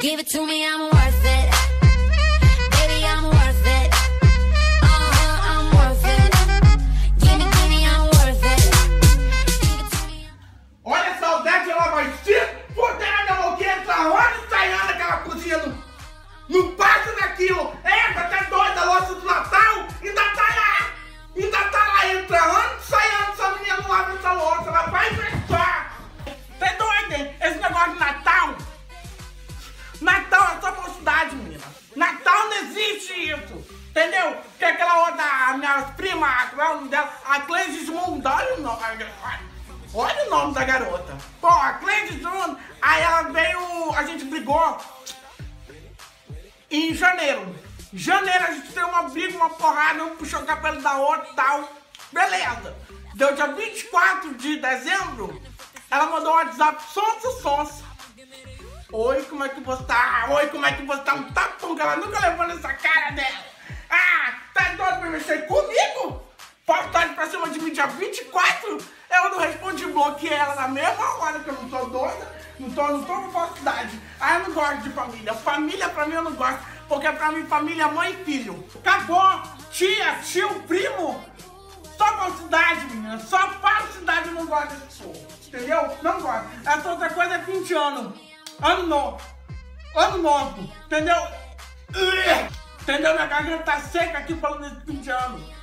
Give it to me, I'm a isso. Entendeu? Que aquela outra, minha prima, qual é o nome dela? A Cleide Mundo, olha o nome. olha- o nome da garota. Pô, a Cleide Mundo, aí ela veio, a gente brigou em janeiro. Janeiro a gente tem uma briga, uma porrada, um puxou o cabelo da outra e tal. Beleza. Deu dia 24 de dezembro, ela mandou um WhatsApp sonsa, sonsa. Oi, como é que você tá? Oi, como é que você tá? Um tapão que ela nunca levou nessa cara dela. Ah, tá doido pra mexer comigo? Postagem pra cima de mim dia 24? Eu não respondi, bloqueei ela na mesma hora que eu não tô doida. Não tô, não tô com falsidade. Ah, eu não gosto de família. Família pra mim eu não gosto. Porque pra mim família é mãe e filho. Acabou. Tia, tio, primo. Só falsidade, menina. Só falsidade eu não gosto desse povo. Entendeu? Não gosto. Essa outra coisa é fim de ano. Ano novo. Ano novo. Entendeu? Entendeu? Minha garganta tá seca aqui falando desse fim de ano.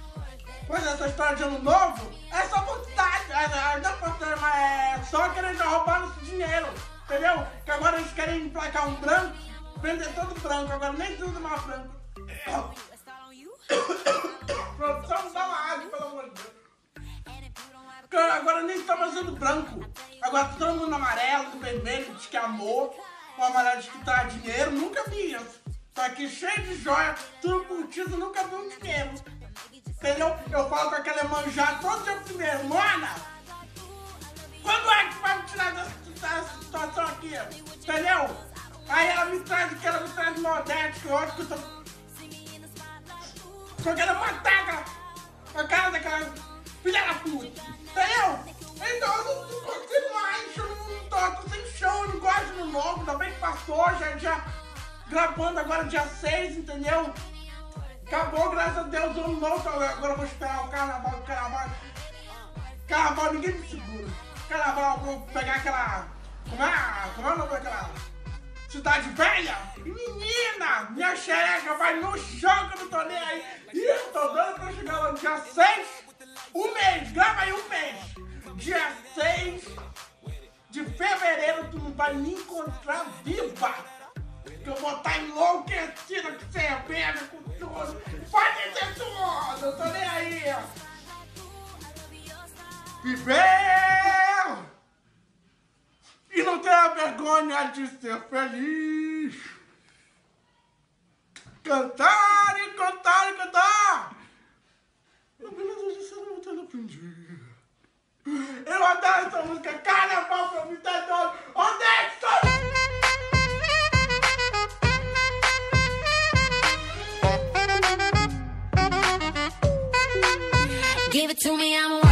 Pois essa história de ano novo é só falsidade. É, é, não é falsidade, mas é só querendo roubar nosso dinheiro. Entendeu? Que agora eles querem emplacar um branco, vender todo branco. Agora nem se usa mais branco. Produção, dá uma água, pelo amor de Deus. Cara, agora nem está mais usando branco. Agora todo mundo amarelo, vermelho, diz que é amor. O amarelo diz que tá dinheiro. Nunca vi isso. Tô aqui cheio de joia, tudo curtido, nunca vi um dinheiro. Entendeu? Eu falo com aquela manjada todo dia primeiro. Mona, quando é que vai me tirar dessa, situação aqui? Entendeu? Aí ela me traz aqui, ela me traz modéstia, que ódio que eu tô... Tô querendo matar aquela... A cara daquela filha da puta. Entendeu? Então eu não consigo passou, já, já gravando agora dia 6, entendeu? Acabou, graças a Deus, o ano novo, agora eu vou esperar o carnaval, o carnaval. Carnaval, ninguém me segura. Carnaval, eu vou pegar aquela. Como é? Como é o nome daquela? Cidade Velha? Menina! Minha xereca vai no chão que eu não tô vai me encontrar viva. Que eu vou estar enlouquecida com cerveja, com tudo. Pode ser tudo, eu tô nem aí. Viver! E não tenha vergonha de ser feliz. Cantar to me, I'm